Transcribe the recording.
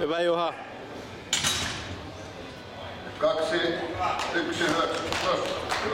Hyvä Juha. Kaksi, yksi, hyväksytty. Hyvä.